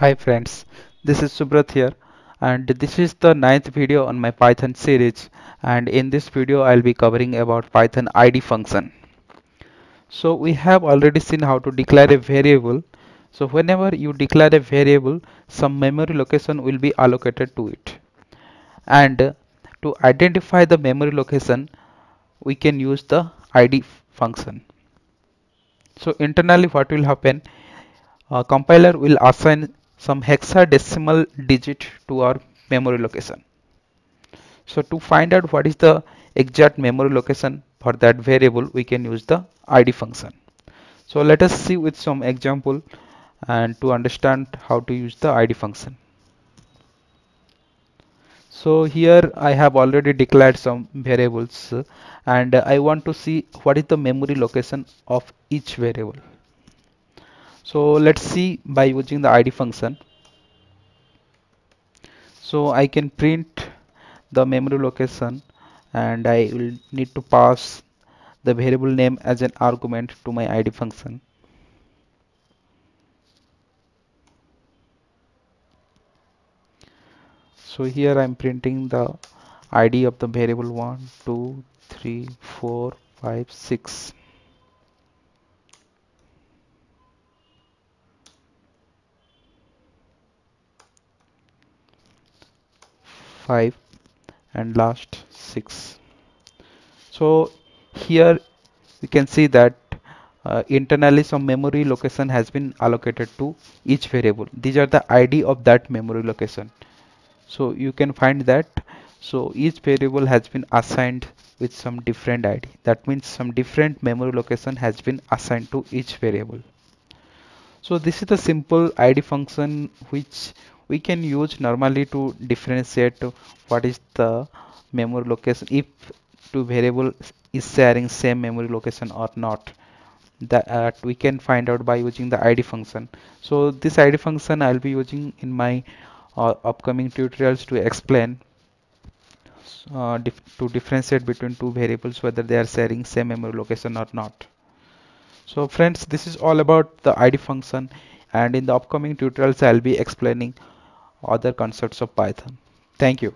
Hi friends, this is Subrat here and this is the ninth video on my Python series and in this video I'll be covering about Python ID function. So we have already seen how to declare a variable. So whenever you declare a variable, some memory location will be allocated to it. And to identify the memory location, we can use the ID function. So internally what will happen, uh, compiler will assign some hexadecimal digit to our memory location. So to find out what is the exact memory location for that variable we can use the id function. So let us see with some example and to understand how to use the id function. So here I have already declared some variables and I want to see what is the memory location of each variable so let's see by using the id function. So I can print the memory location and I will need to pass the variable name as an argument to my id function. So here I'm printing the id of the variable 1 2 3 4 5 6 5 and last 6 so here we can see that uh, internally some memory location has been allocated to each variable. These are the id of that memory location. So you can find that. So each variable has been assigned with some different id that means some different memory location has been assigned to each variable. So this is the simple id function which we can use normally to differentiate what is the memory location if two variable is sharing same memory location or not. That uh, we can find out by using the id function. So this id function i'll be using in my uh, upcoming tutorials to explain uh, dif to differentiate between two variables whether they are sharing same memory location or not. So friends this is all about the id function and in the upcoming tutorials i'll be explaining other concepts of Python. Thank you.